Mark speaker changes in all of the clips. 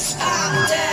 Speaker 1: I'm dead.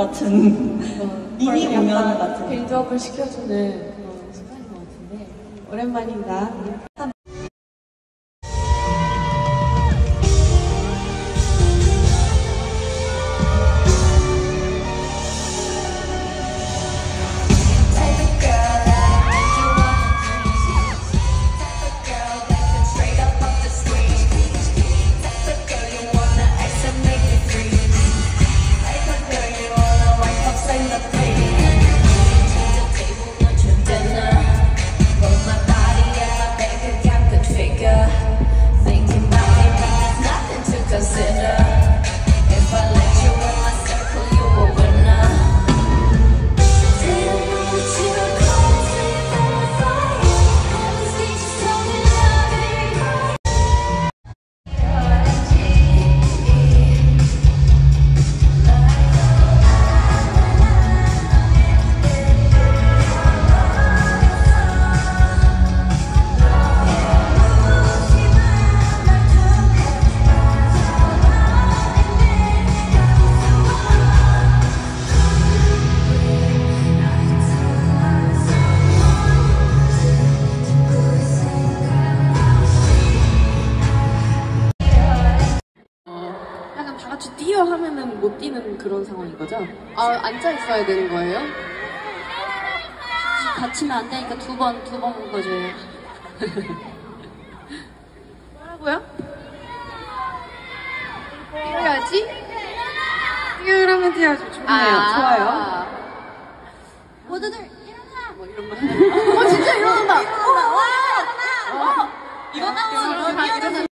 Speaker 1: 같은 미니 공연 같은
Speaker 2: 빌드업을 시켜주는 그런 시간인 것 같은데 오랜만입니다. 못 뛰는 그런 상황인 거죠? 아, 앉아 있어야 되는 거예요?
Speaker 3: 다치면 안 되니까 두 번, 두 번 묶어줘요.
Speaker 2: 뭐라고요? 뛰어야지? 뛰어라면 뛰어야죠. 좋네요.
Speaker 3: 아.
Speaker 2: 좋아요.
Speaker 3: 모두들 일어나!
Speaker 2: 뭐 이런 거. 어, 진짜 일어난다! 일어난다! 와! 일어나! 일어나! 일어나! 어.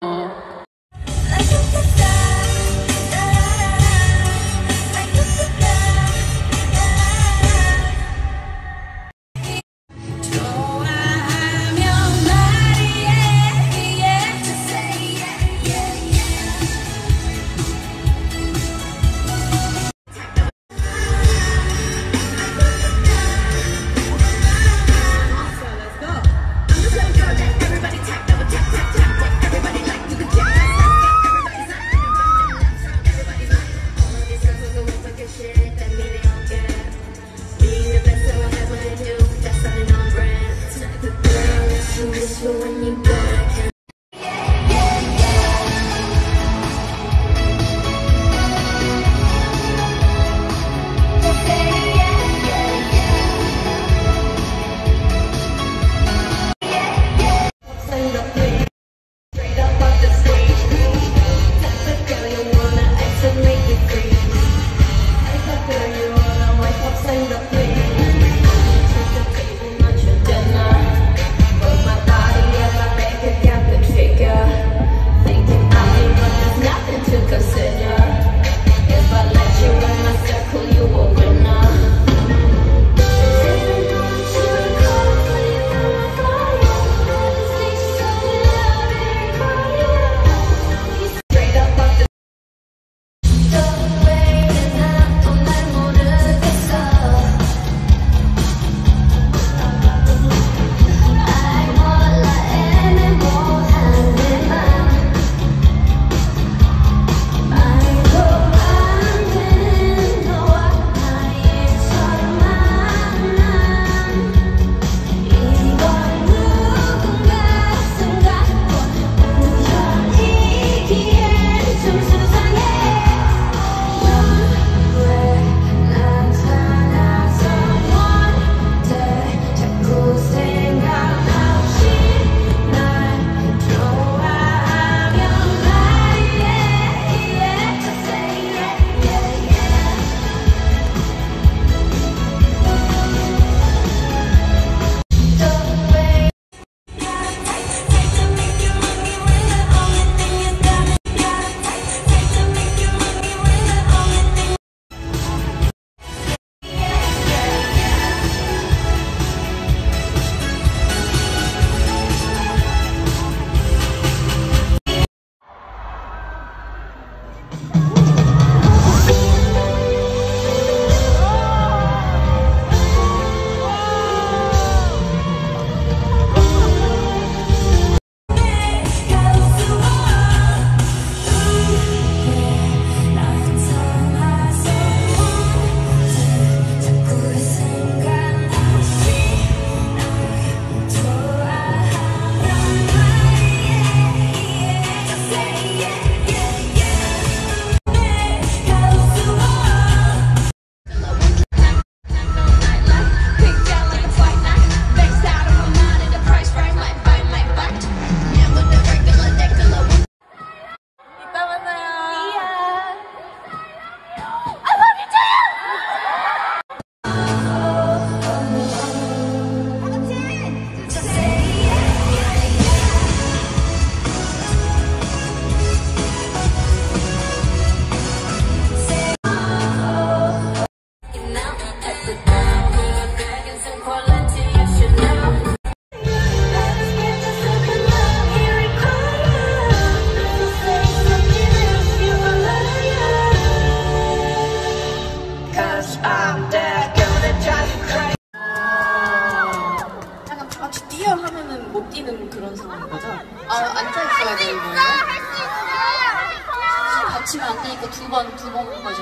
Speaker 2: 먹는
Speaker 1: 거지.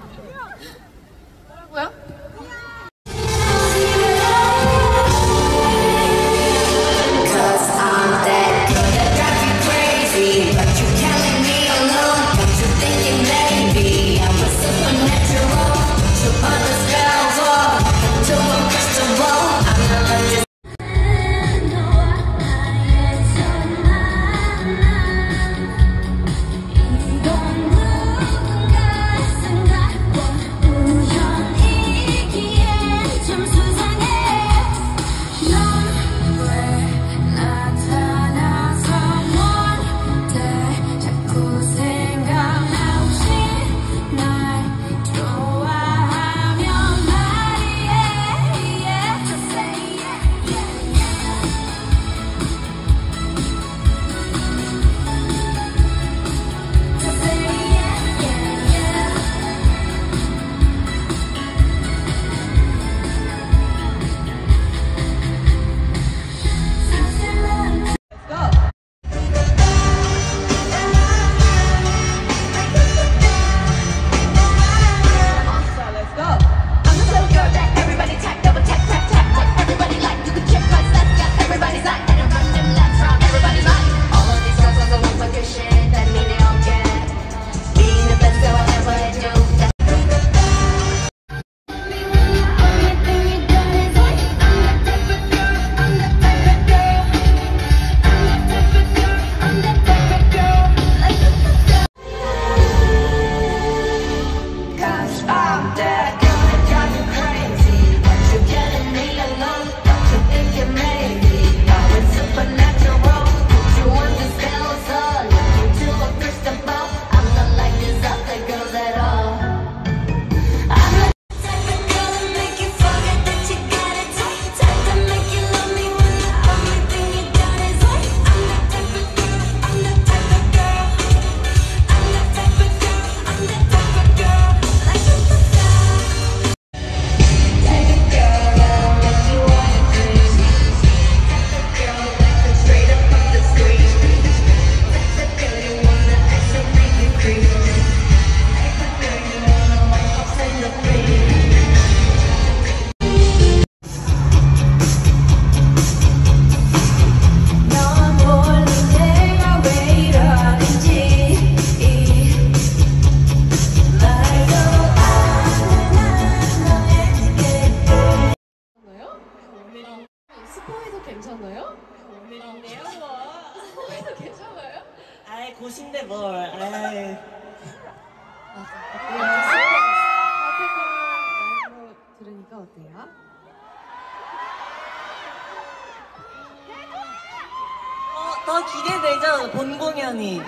Speaker 1: 많이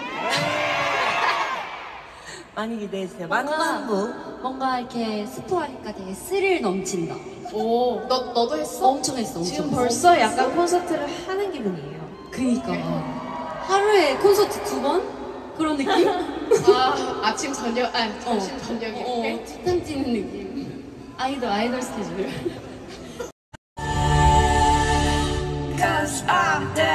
Speaker 4: 많이 기대해 주세요. 만구 한부.
Speaker 3: 뭔가 이렇게 스포하니까 되게 스릴 넘친다.
Speaker 2: 오, 너, 너도 했어?
Speaker 3: 엄청 했어, 엄청
Speaker 2: 지금
Speaker 3: 했어.
Speaker 2: 약간 콘서트를 하는 기분이에요.
Speaker 3: 그니까. 하루에 콘서트 두 번? 그런 느낌?
Speaker 2: 아, 아침 저녁, 아, 점심 저녁 어, 이렇게.
Speaker 3: 어, 툭탕 찌는 느낌. 아이돌, 아이돌 스케줄.
Speaker 5: Cause I'm dead.